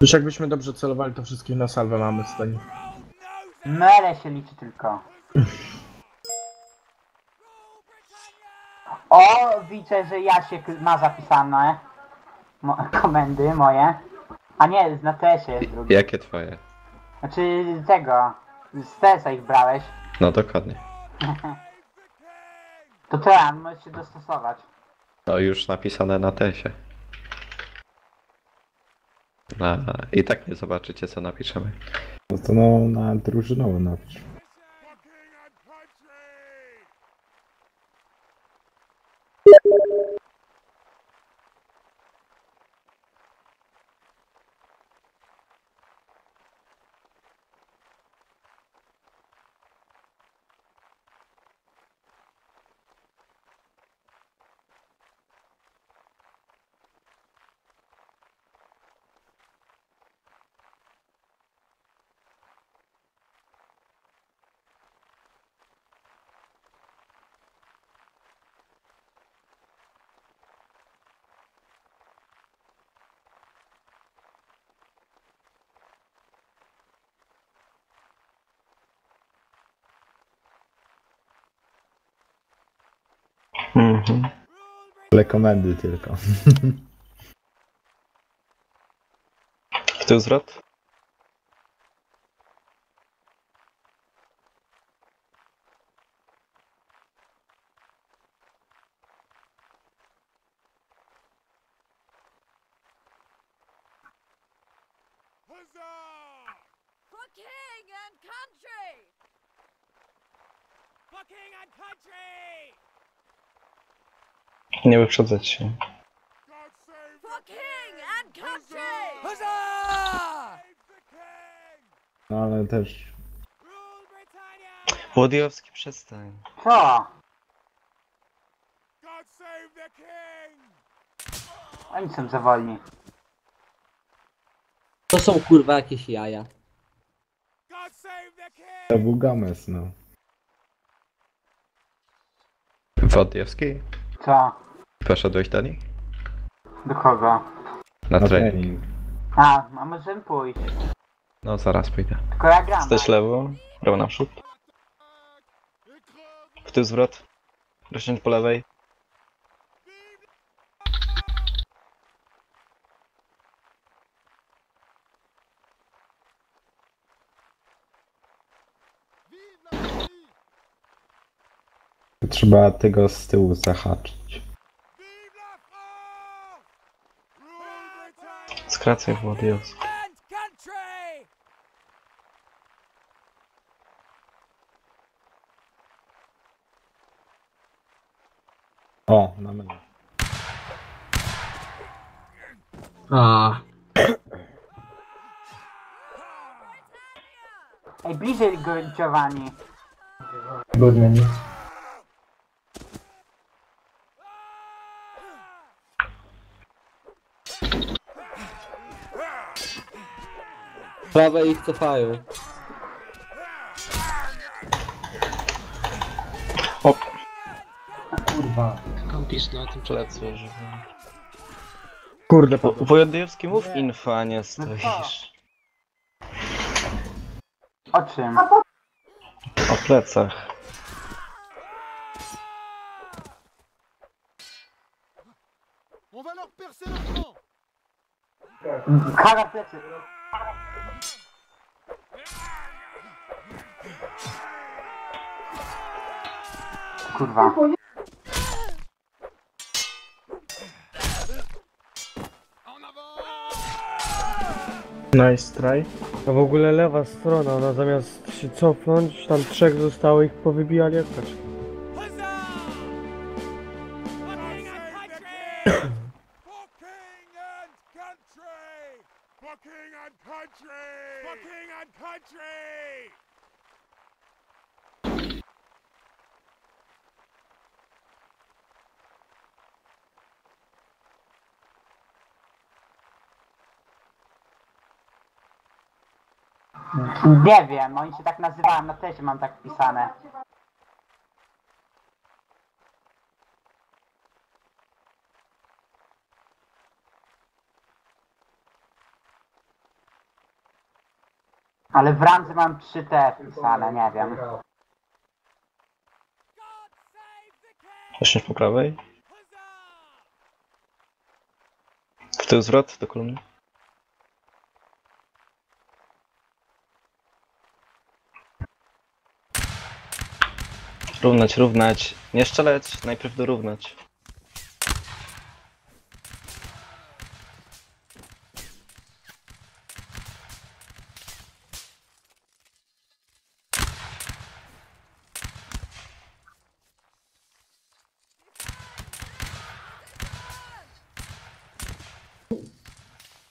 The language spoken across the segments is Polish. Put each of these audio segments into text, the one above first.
Już jakbyśmy dobrze celowali, to wszystkich na salwę mamy stanie. Mele się liczy tylko. O, widzę, że Jasiek ma zapisane mo komendy moje. A nie, na TS jest drugi. Jakie twoje? Znaczy tego, z TS ich brałeś. No dokładnie. To teraz możesz się dostosować. No już napisane na tesie. I tak nie zobaczycie co napiszemy. No to no, na drużynowo napisz. Mhm. Ale komendy tylko. W tył zwrot? Wyprzedzać się. No ale też... Włodyjowski przestań. Co? God save the king! Oni są za wolni. To są kurwa jakieś jaja. To był Games, no. Włodyjowski? Co? Poszedłeś do nich? Do kogo? Na Na trening. trening. A, a możemy pójść. No zaraz pójdę. Tylko ja gram. Jesteś lewo, prawo naprzód. W tył zwrot. Rozciąć po lewej. Trzeba tego z tyłu zahaczyć. Britannia! Skracaj Włodyjowski. And country! O, na mnie. A, Ej, bliżej go Giovanni. Prawe ich cofają. Kampisz na tym Plecy, żeby... Kurde, po... Włodyjowski mów info, a nie stoisz. O czym? O plecach. On va leur percer le front! Kara plecy. Kurwa. Nice try. A w ogóle lewa strona, ona zamiast się cofnąć, tam trzech zostało ich powybijali jak. Nie wiem, oni się tak nazywają, no na teście mam tak wpisane. Ale w ramce mam 3T wpisane, nie wiem. Zaczniesz po prawej. W tył zwrot do kolumny. Równać, równać. Nie szczeleć, najpierw dorównać.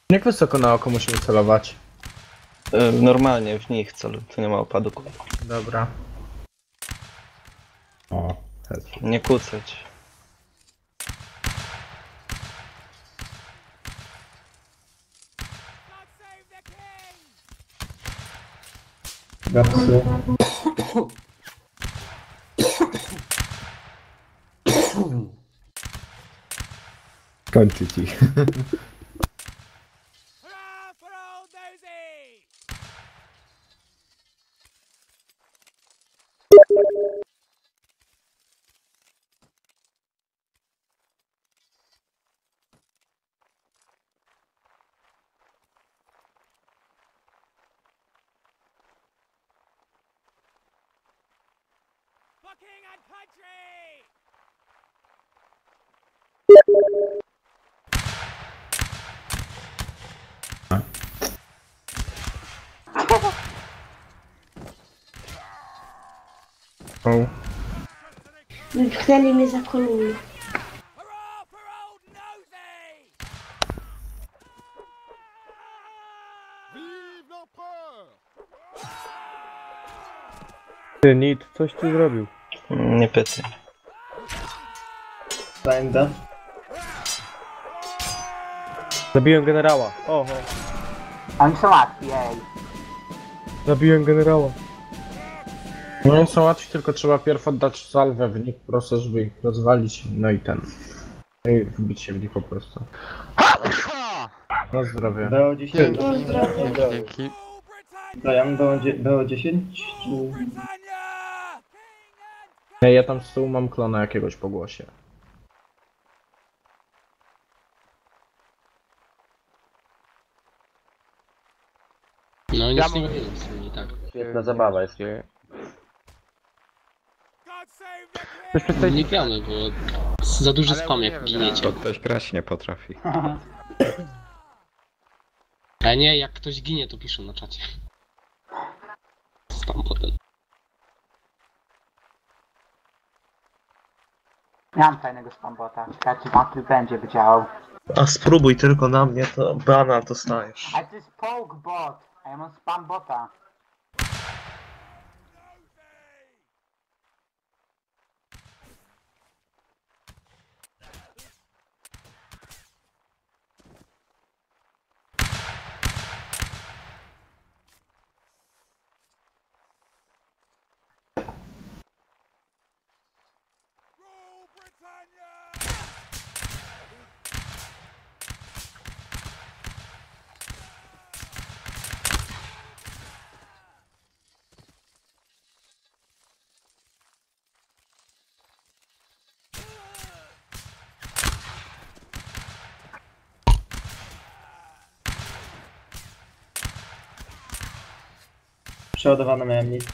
Jak wysoko na oko musimy celować? Y, Normalnie w nich celu, tu nie ma opadu. Dobra. O, headshot. Nie kłócać. Gapsy. Kończyć ich. For king and country! O. Wypchnęli mnie za kolumnę. Ty, Nit, coś ty zrobił. Nie pytaj. Będę. Zabiłem generała. Oho. Oni są łatwi, ej. Zabiłem generała. No nie są łatwi, tylko trzeba pierw oddać salwę w nich po prostu, żeby ich rozwalić, no i ten. No I wbić się w nich po prostu. Na zdrowie. BO10. No zdrowie. Dzięki. Dajemy BO10? Czy... Nie, ja tam z tyłu mam klona jakiegoś po głosie. No nic nie wiem w sumie, tak. Świetna zabawa jest. Przestań... Nie gramy, bo za duży spam jak giniecie. To ktoś grać nie potrafi. A nie, jak ktoś ginie, to piszą na czacie. Spam potem. Miałem fajnego spambota. Czekajcie, wątpię będzie by działał. A spróbuj tylko na mnie, to bana dostajesz. Ale to jest poke bot, a ja mam spambota. Przeładowane miałem nic.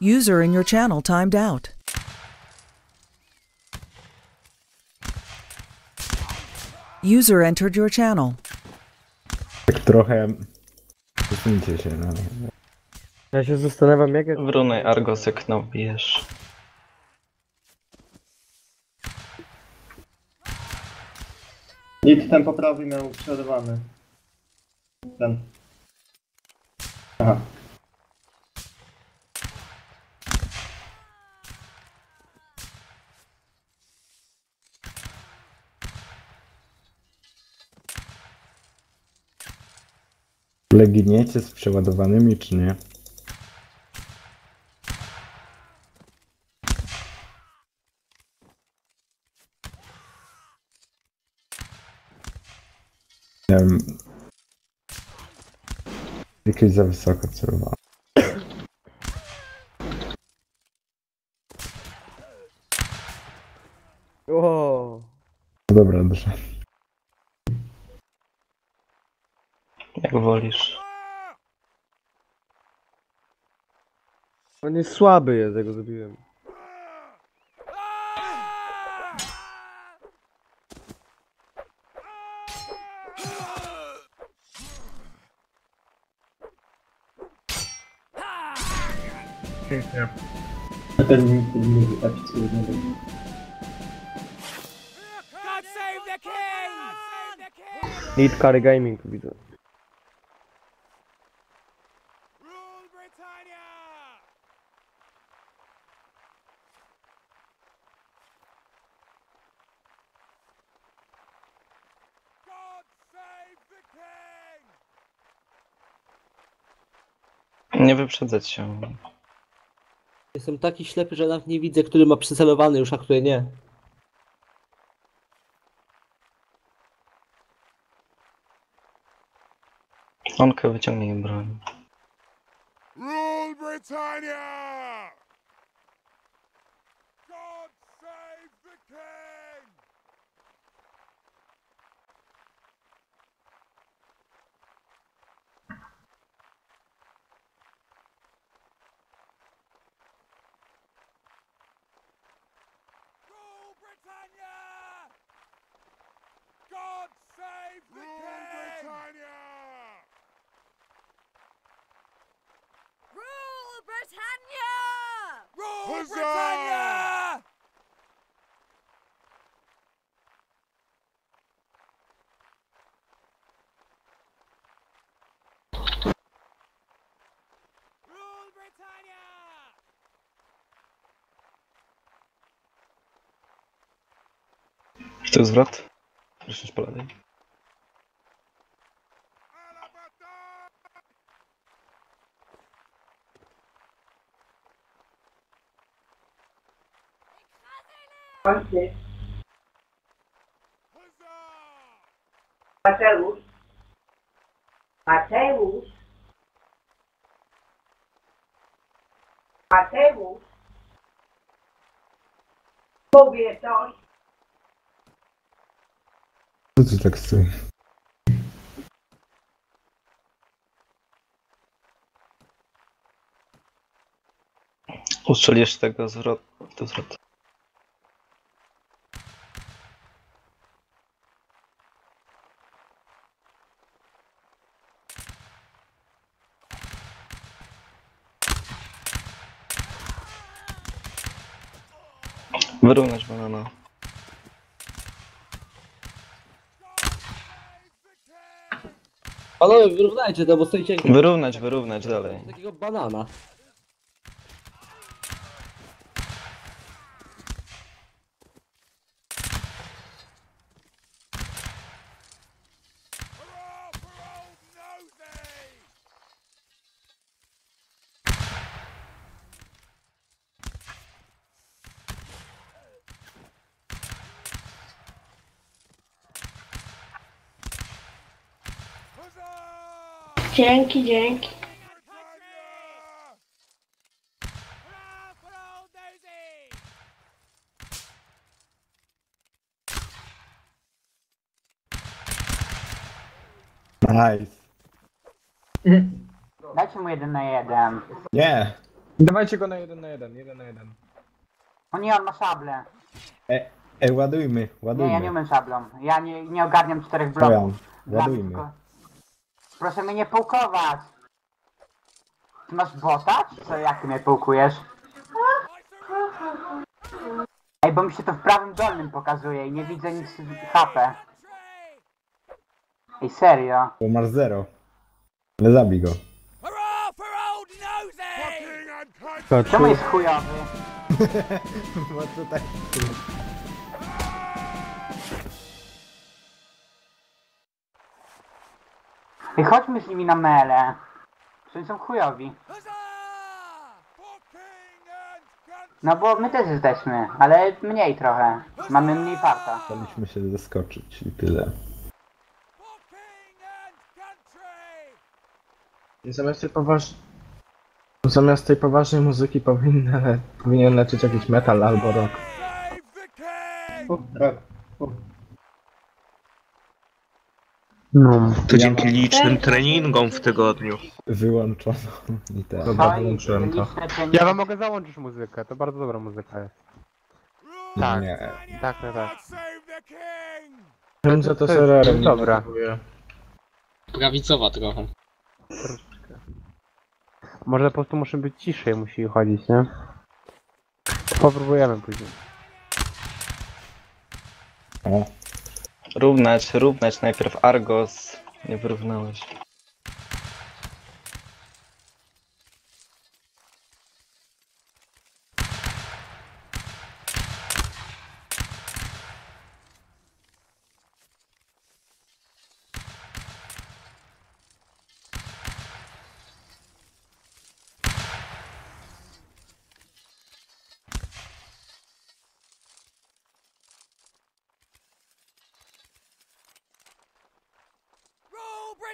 User in your channel timed out. User entered your channel. Tak trochę... Cofnijcie się, no. Ja się zastanawiam, jak... ja- Wrunej Argos jak nabijesz. Nic ten po prawej miał przeładowany. Ten. Aha. Ale giniecie z przeładowanymi, czy nie? Em, Jakieś za wysoko celowałem. No dobra, dobrze. Jak wolisz. on jest słaby, ja tego zrobiłem. Pięknie. King! God save the king! Need Carry Gaming widzę. Nie wyprzedzać się. Jestem taki ślepy, że nawet nie widzę, który ma przycelowany już, a który nie. Onkę wyciągnij broń. Rule Britannia! God save the king! Rule Britannia! God save the king! Britannia! Rule Britannia! Rule Britannia! Rule Britannia! Tu zwrot. Ruszysz po Mówię coś. Co tu tak stoi? Ustrzelisz tego zwrot. Zwrot. Wyrównać banana. Panowie, wyrównajcie to, bo stoicie Wyrównać, wyrównać dalej. takiego banana. Dzięki, dzięki. Nice. Dajcie mu jeden na jeden. Nie! Dawajcie go na jeden na jeden, jeden na jeden. O nie, on ma szablę. Ej, ładujmy, Nie, ładujmy. ja nie umiem szablą. Ja nie, nie ogarniam czterech bloków. Ładujmy. tylko- Proszę mnie nie pułkować. Ty masz bota? Czy co, jak ty mnie pułkujesz? Ej, bo mi się to w prawym dolnym pokazuje i nie widzę nic w HP. Ej, serio. Bo masz zero. Ale zabij go. Czemu jest chujowy? Bo tutaj... Ej, chodźmy z nimi na mele. Przecież są chujowi. No bo my też jesteśmy, ale mniej trochę. Mamy mniej farta. Daliśmy się zaskoczyć i tyle. I zamiast tej poważ... Zamiast tej poważnej muzyki powinien, le... powinien lecieć jakiś metal albo rock. King! No. To Ja dzięki mam- licznym treningom w tygodniu. Wyłączono i tak. Dobra, No wyłączyłem to. Ja wam mogę załączyć muzykę, to bardzo dobra muzyka jest. Tak. Nie. Tak, tak, tak. Wiem, że to serwerem nie Dobra. Prawicowa trochę. Może po prostu muszę być ciszej, musi chodzić, nie? Popróbujemy później. O, Równać, równać najpierw Argos. Nie wyrównałeś.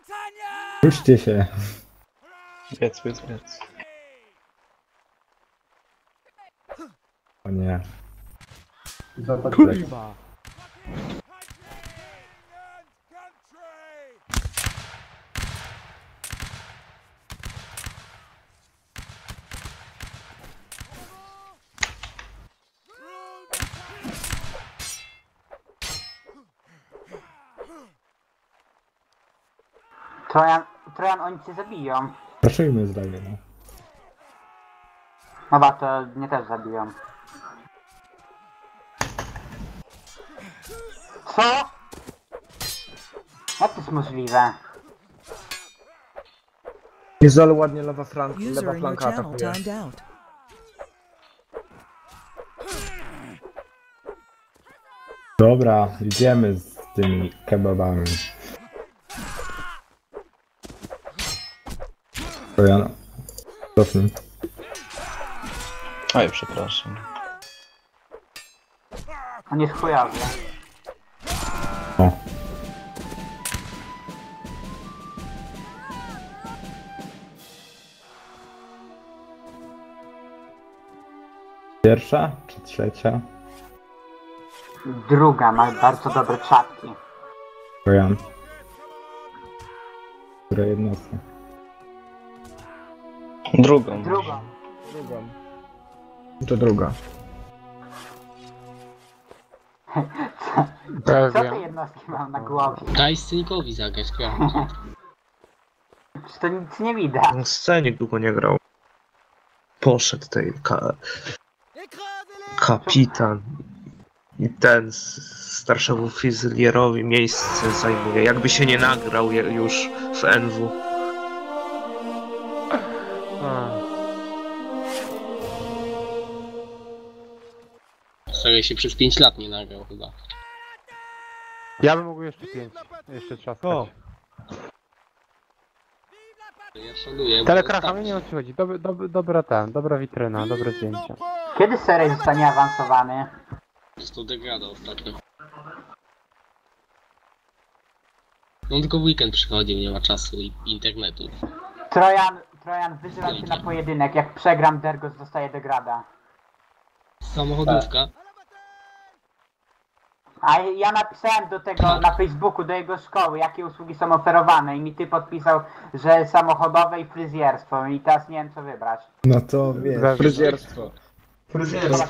Rule Britannia! ruszcie się. Wiec, wiec, wiec. O nie. Kurwa! England country! Rule Britannia! Trojan, Trojan, oni cię zabiją. Proszujmy zdalnie, no. Chyba to mnie też zabiją. Co? Jak to jest możliwe? Jezu, ale ładnie lewa, flank, User lewa in your flanka channel atakuje. timed out. Dobra, idziemy z tymi kebabami. To ja... Cofnij. Oj, przepraszam. On jest chujowy. O. Pierwsza czy trzecia? Druga ma bardzo dobre czapki. Trojan. Która jednostka? Drugą. Drugą. Drugą. To druga. Co te jednostki mam na głowie? Daj scynikowi zagrać, Czy to nic nie widać? No, Scenik długo nie grał. Poszedł tej ka kapitan. I ten starszemu fizylierowi miejsce zajmuje. Jakby się nie nagrał już w NW. Staraj się przez 5 lat nie nagrał chyba. Ja bym mógł jeszcze pięć. Jeszcze trzaskać. O. Ja szanuję. bo Telekrachami nie o co chodzi. Dob, dob, dobra ten, dobra witryna, dobre zdjęcia. Kiedy serej zostanie awansowany? Jest to degrada ostatnio. On tylko w weekend przychodził, nie ma czasu i internetu. Trojan, Trojan, wyzywam cię na pojedynek. Jak przegram, Dergos dostaje degrada. Samochodówka. A ja napisałem do tego na Facebooku, do jego szkoły, jakie usługi są oferowane i mi ty podpisał, że samochodowe i fryzjerstwo i teraz nie wiem co wybrać. No to wiesz. Fryzjerstwo.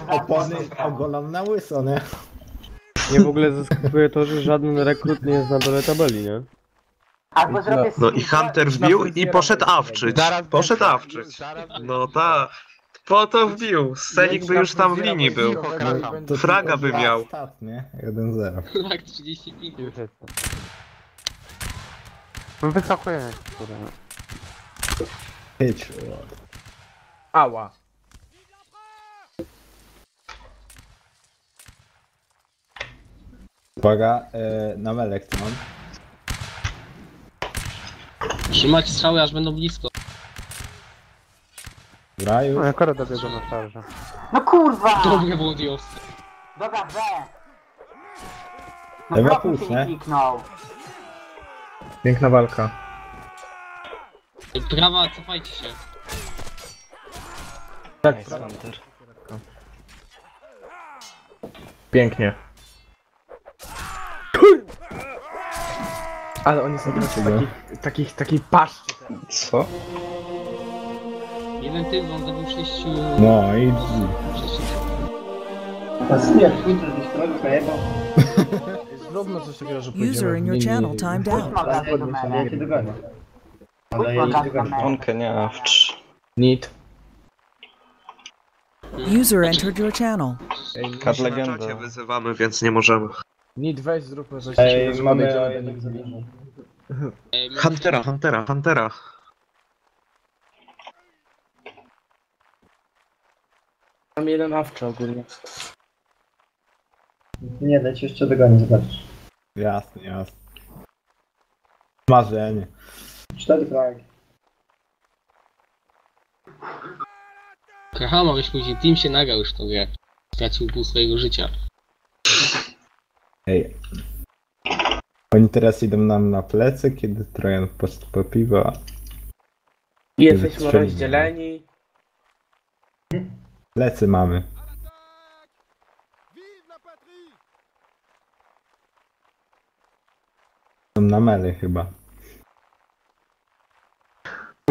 Opony ogolam na łyso, nie? Mnie w ogóle zaskakuje to, że żaden rekrut nie jest na dole tabeli, nie? Albo zrobię No i Hunter wbił i poszedł awczyć. Poszedł awczyć. No tak. Po to wbił. Scenik by już tam w linii był. To Fraga by miał. Stat, nie? 1-0. Tak, 35. Już jestem. No wyskakujemy, kurde. Hitch. Ała. Uwaga, e, na melek to mam. Trzymać strzały aż będą blisko. Dobra, już. No, akurat dobiegł na szarżę. No kurwa! Dobre było diosy. Dobra, B! No Dobra, puść, się nie nie? kliknął. Piękna walka. Prawa, cofajcie się. Tak, Nice, Hunter. pięknie. Ale oni są teraz takich, takich, takich paszczy. Co? Jeden typ wam zabił sześciu... No i sześciu. Zróbmy coś takiego, że User in your channel timed out. Onkę nie awcz. Nit. User entered your channel. Na legenda. wyzywamy, więc nie możemy. Nit weź zróbmy coś. Ej, my- Huntera, Huntera, Huntera. Mam jeden awczy ogólnie. Nie, daj ci jeszcze dogonić, zobacz. jasne, jasne. Marzenie. Cztery fragi. Kracha, mogłeś później, team się nagrał już w tą grę. Stracił pół swojego życia. Ej. Oni teraz idą nam na plecy, kiedy Trojan poszedł po piwo. Jesteśmy rozdzieleni. Plecy mamy. Są na mele chyba.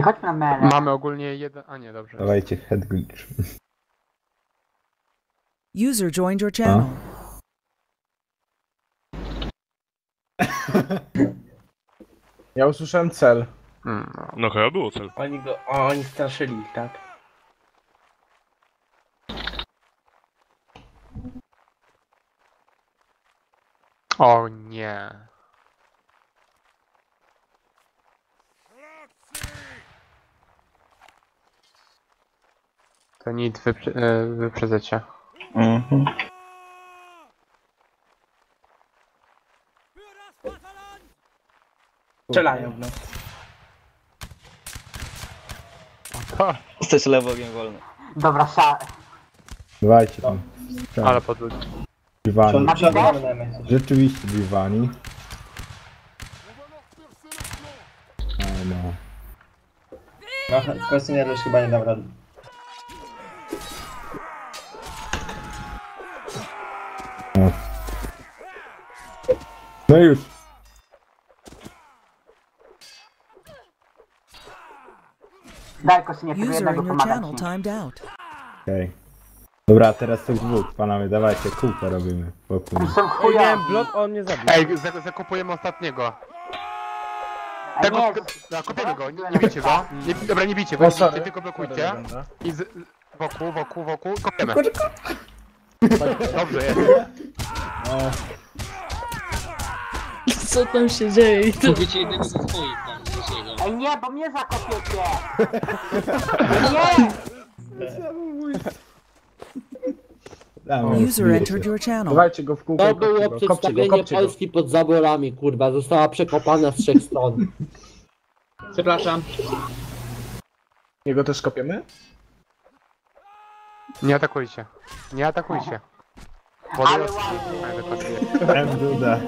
Chodźmy na mele. Mamy ogólnie jeden... A nie, dobrze. Dawajcie head glitch. User joined your channel. Ja usłyszałem cel. No chyba było cel. Oni go... O, oni straszyli, tak? O nie. To nic, wyprze wyprzedzacie. Mhm. Strzelają w nas. Jesteś lewo, ogień wolny. Dobra, sza... Dawajcie tam. Ale podróż. Na mnie. Rzeczywiście diwani. A no. No, Kostynier już chyba nie dam rady. No już. Daj kosynie, tego User jednego in your pomaga channel ci. timed out. Okej. Dobra, teraz tych dwóch, panowie, dawajcie, kółko robimy. Wokół. Oni są Ej, miałem blok, on mnie zabił. Ej, zak- zakupujemy ostatniego. A Tego, nie, da, kopiemy go, nie, nie bijcie go. Nie, dobra, nie bijcie go, nie bijcie, tylko blokujcie. I z, wokół, wokół, wokół, kopiemy. Dobrze jest. Co tam się dzieje? Powiecie jednego ze swoich tam, z niego. Ej nie, bo mnie zakopiecie! Nie! User entered your channel. Dawajcie go w kółko To było go, kopcie go, przedstawienie kopcie go. Polski pod zaborami, kurwa. Została przekopana z trzech stron. Przepraszam. Jego też kopiemy? Nie atakujcie. Nie atakujcie. Ale ładnie. Enduda,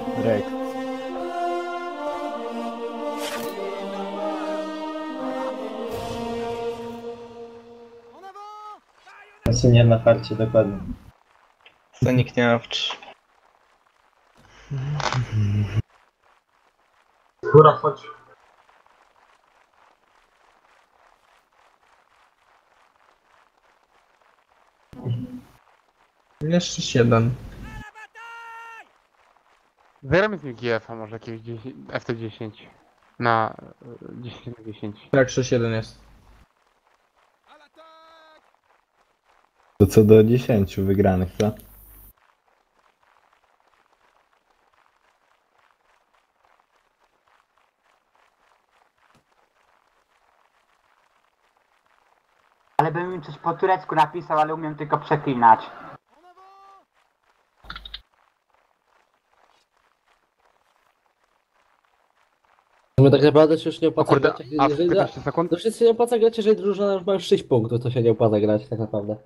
Rex. Kostynier na farcie, dokładnie. To nikt nie awcz. Góra, chodź. Jeszcze siedem. Zagramy z GF-a może jakiegoś 10, FT10 na e, 10 na 10. Tak, 6-1 jest. To co do 10 wygranych, co? Ale bym im coś po turecku napisał, ale umiem tylko przeklinać. No tak naprawdę się już nie opłaca kurde, grać. a Jeżeli, 15 sekund? to już się nie opłaca grać, jeżeli drużyna już ma już 6 punktów, to się nie opłaca grać tak naprawdę.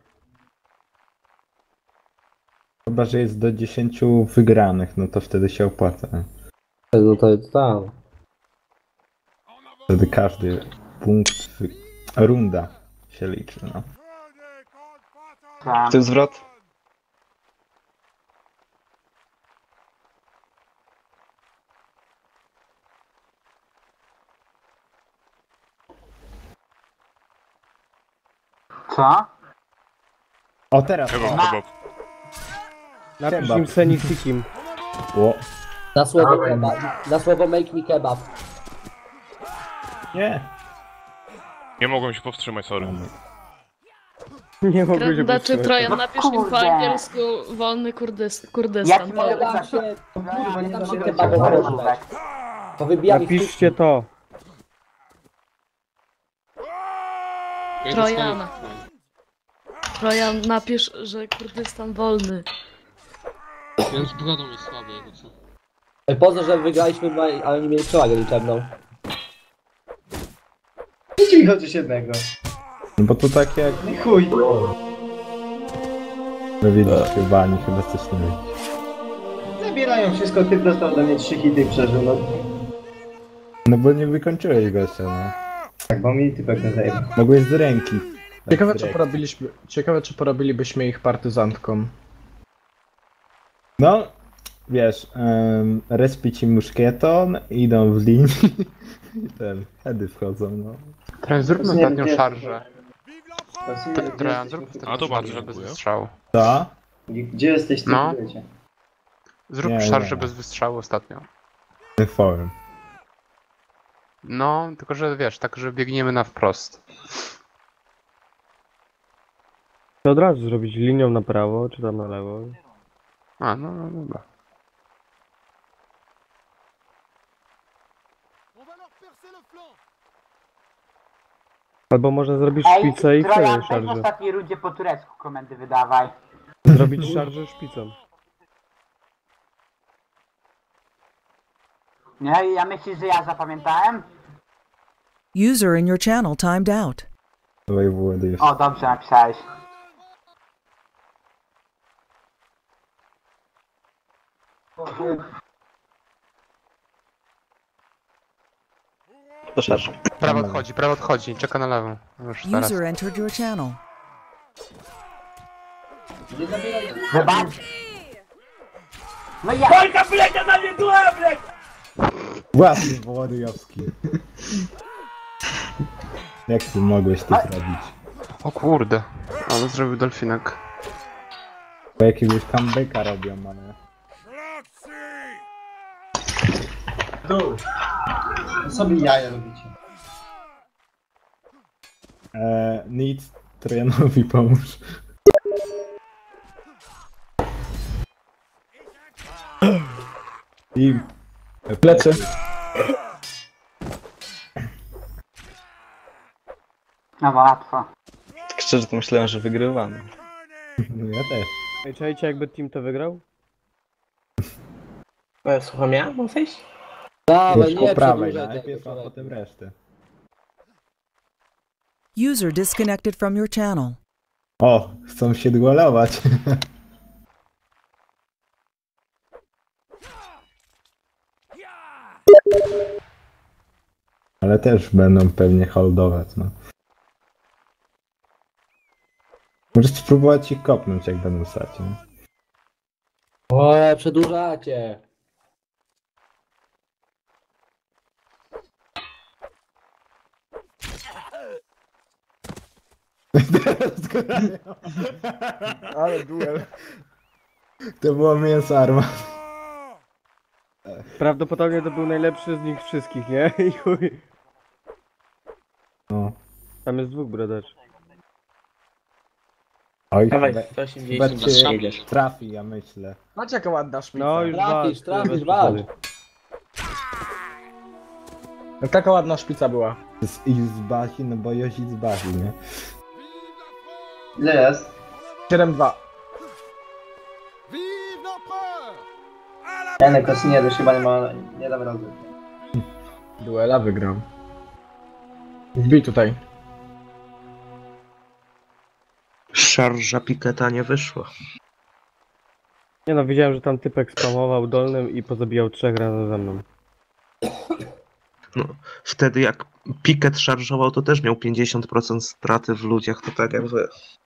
Chyba, że jest do 10 wygranych, no to wtedy się opłaca. No to jest tam. Wtedy każdy punkt, runda się liczy, no. Tam. Ten zwrot? Co? O, teraz! Na, Napisz Kebab. im Senisikim. O, Na słowo kebab. Na słowo make me kebab. nie! Nie mogłem się powstrzymać, sorry. Nie mogę się Znaczy powstrzymać. Trojan, napisz im po Kurde. angielsku wolny Kurdys Kurdystan. ci mogę tam się, Kurwa, nie tam się. To wybija mi Napiszcie to. Trojan. Trojan, napisz, że Kurdystan wolny. Z brodą jest słaby, jakby co. Poza, że wygraliśmy, ma- ale nie mieli przewagę liczebną. Idź mi chociaż jednego. No bo to tak jak... No i chuj. No widzisz, chyba ani chyba coś nie. Zabierają wszystko, typ dostał ode mnie trzy hity i przeżył, no. No bo nie wykończyłeś gościa, no. Tak, bo mi typek nie zajebał. Mogłeś z ręki. Tak, Ciekawe z czy, ręki. porobiliśmy, ciekawe czy porobilibyśmy ich partyzantką. No, wiesz, um, respi ci muszkieton, idą w linii i ten, hedy wchodzą, no. Teraz zróbmy ostatnią szarżę. Trojan, zrób A to bardzo dziękuję. wystrzału. Co? Gdzie jesteś ty? No. Wiecie. Zrób Nie, szarżę nie. bez wystrzału ostatnio. Forum. No, tylko że wiesz, tak, że biegniemy na wprost. To od razu zrobić linią na prawo, czy tam na lewo. A, no, no dobra. Albo można zrobić szpicę i Trojan, wtedy weź w ostatniej rundzie po turecku komendy wydawaj. Zrobić szarżę szpicą. Nie, ja myślisz, że ja zapamiętałem? User in your channel timed out. Dawaj. O, dobrze napisałeś. To. Prawo odchodzi, prawo odchodzi, czeka na lewą. Już teraz. User entered your channel. Wybacz. No ja... Właśnie, Wołodyjowski. Jak ty mogłeś to zrobić? O kurde, ale zrobił delfinek. Bo jakiegoś comebacka robią, ale... Dół. No sobie jaja robicie. Eee, nic, Trojanowi pomóż. I... Plecy. No bo łatwo. Tak szczerze to myślałem, że wygrywamy. No ja też. Ej, czajcie jakby team to wygrał? Słucham ja? Mówisz? Dawaj, Już nie po prawej przedłużaj najpierw, a potem resztę. User disconnected from your channel. O, chcą się duelować. Ale też będą pewnie holdować, no. Możesz spróbować ich kopnąć, jak będą stać, no. O, przedłużacie. Ale duel. To było mięso arma. Prawdopodobnie to był najlepszy z nich wszystkich, nie? I chuj. No. Tam jest dwóch brodaczy. Oj, Dawaj, chyba, 180 chyba cię szampisz. trafi, ja myślę. Patrz jaka ładna szpica. No już Trafisz, walcz, trafisz, bez walcz. Taka ładna szpica była. Z Bazi, no bo Jozi z nie? Ile jest? 7-2. Janek Kosinier chyba nie ma, nie dam rady. Duela wygrał. Wbij tutaj. Szarża piketa nie wyszła. Nie no, widziałem, że tam typek spamował dolnym i pozabijał trzech razem ze mną. No, wtedy jak Piket szarżował, to też miał 50% straty w ludziach, to tak jakby... Tu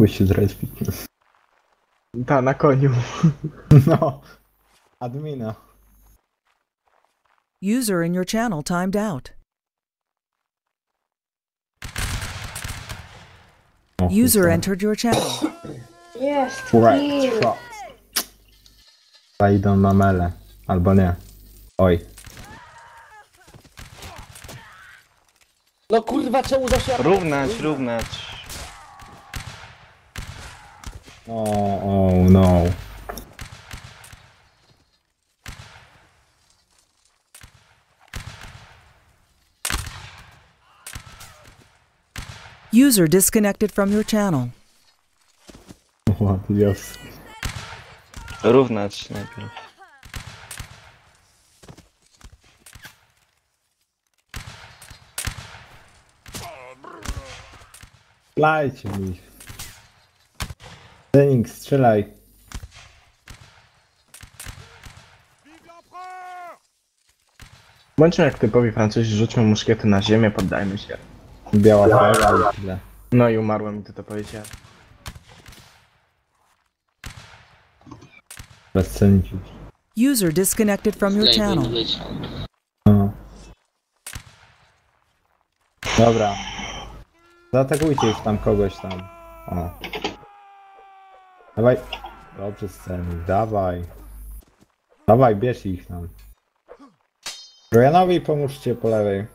byś się zrespić. Ta, na koniu. No. Admina. User in your channel timed out. User entered your channel. Jest. Right, kill. trap. Chyba idą na mele. Albo nie. Oj. No kurwa, czemu zawsze... Równać, równać. O, o, no. User disconnected from your channel. O, Dios. Równać najpierw. Strzelajcie mi. Zenik, strzelaj. Bądźmy jak typowi Francuzi, rzućmy muszkiety na ziemię, poddajmy się. Biała fala i tyle. No i umarłem i ty to powiedziałem. Cenci. User disconnected from your channel. No. Dobra. Zaatakujcie już tam kogoś tam. O. Dawaj. Dobrze scenik, dawaj. Dawaj, bierz ich tam. Rojanowi pomóżcie po lewej.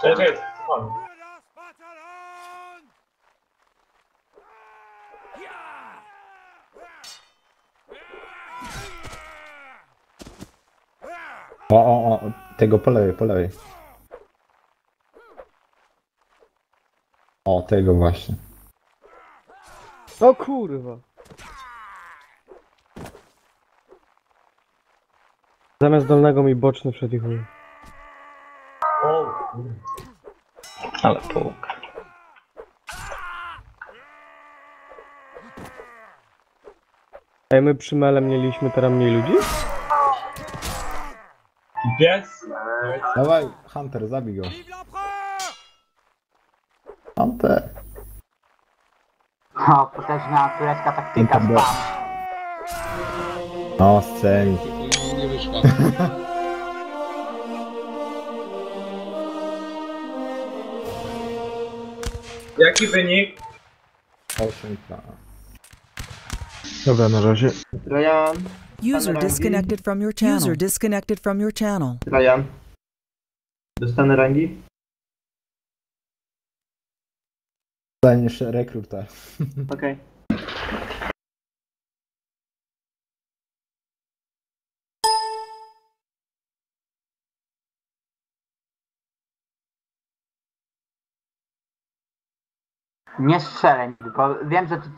Czekaj, O, o, o, tego po lewej, po lewej. O, tego właśnie. O kurwa. Zamiast dolnego mi boczny wszedł i chuj. Ale połuk. Ej, my przy mele mieliśmy teraz mniej ludzi? Pies? Dawaj, Hunter, zabij go. Hunter. O, potężna turecka taktyka spam. O, scenik. Tylko nie wyszła. Jaki wynik? 8 2. Dobra, na razie. Ryan, User disconnected from your channel. User disconnected from your channel. Ryan. Dostanę rangi? Staniesz rekruta. Okej. Nie strzelę, bo wiem, że ty